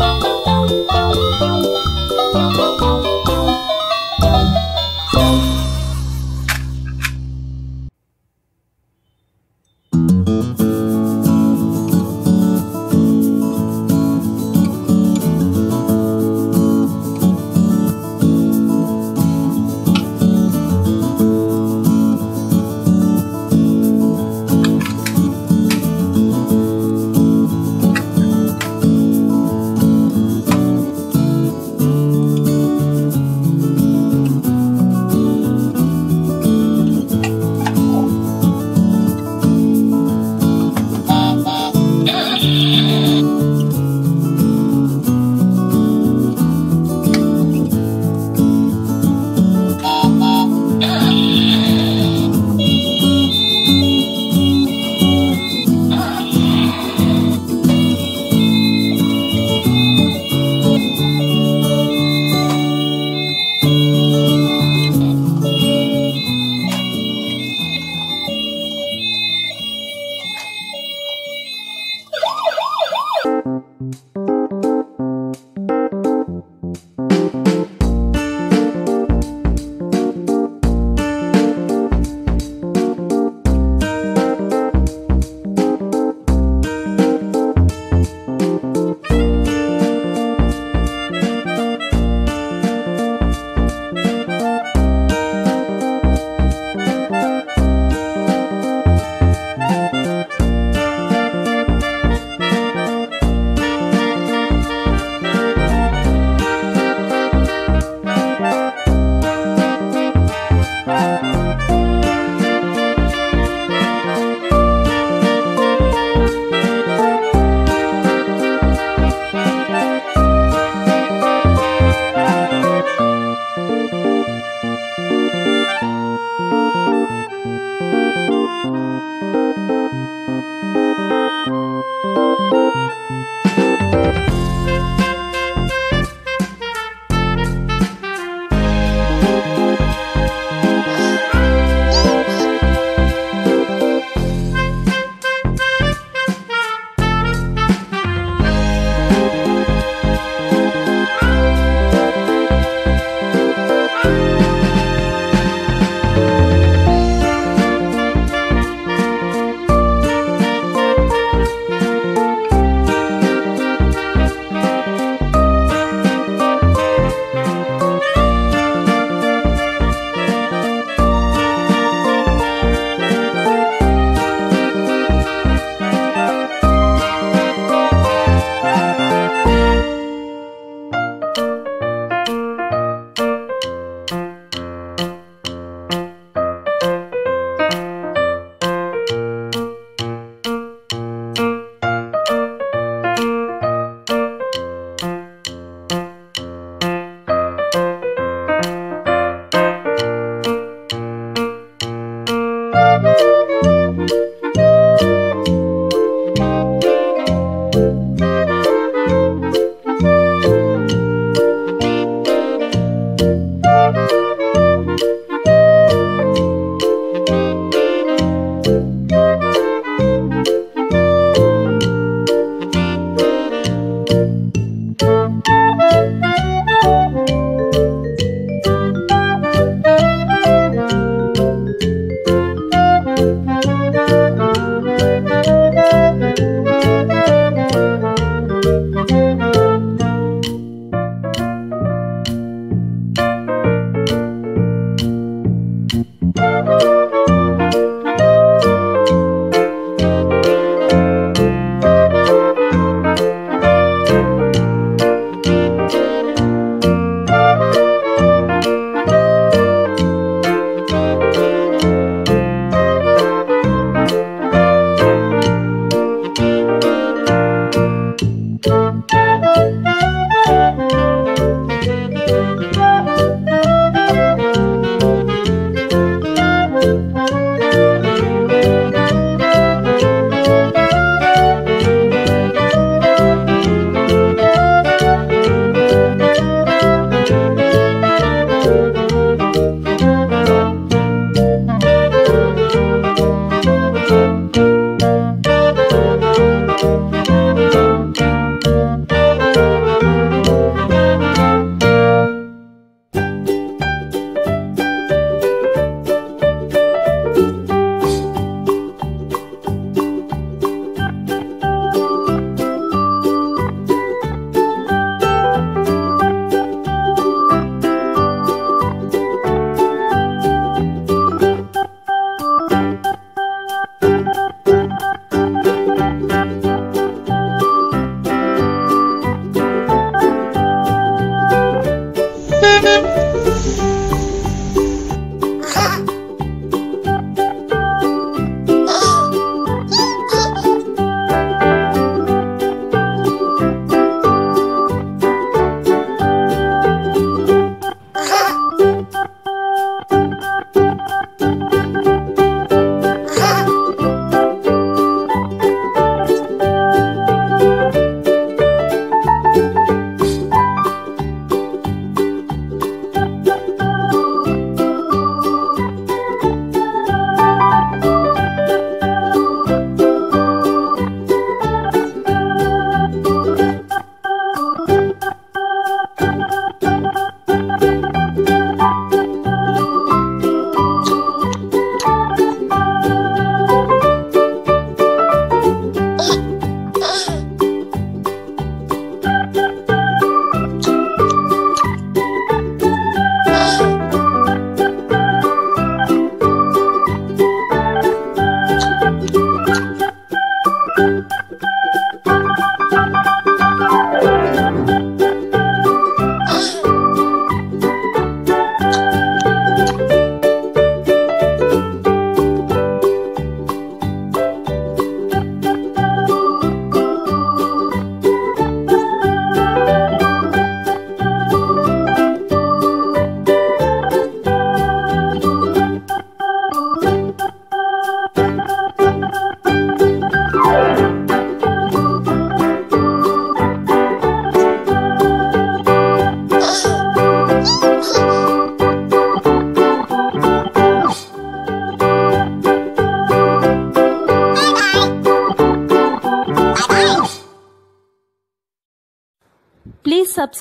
何? Música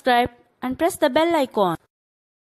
Subscribe and press the bell icon.